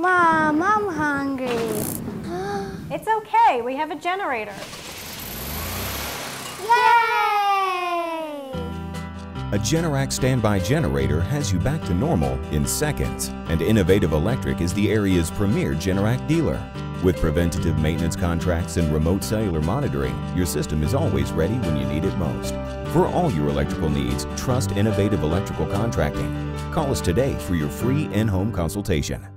Mom, I'm hungry. It's okay, we have a generator. Yay! A Generac standby generator has you back to normal in seconds, and Innovative Electric is the area's premier Generac dealer. With preventative maintenance contracts and remote cellular monitoring, your system is always ready when you need it most. For all your electrical needs, trust Innovative Electrical Contracting. Call us today for your free in-home consultation.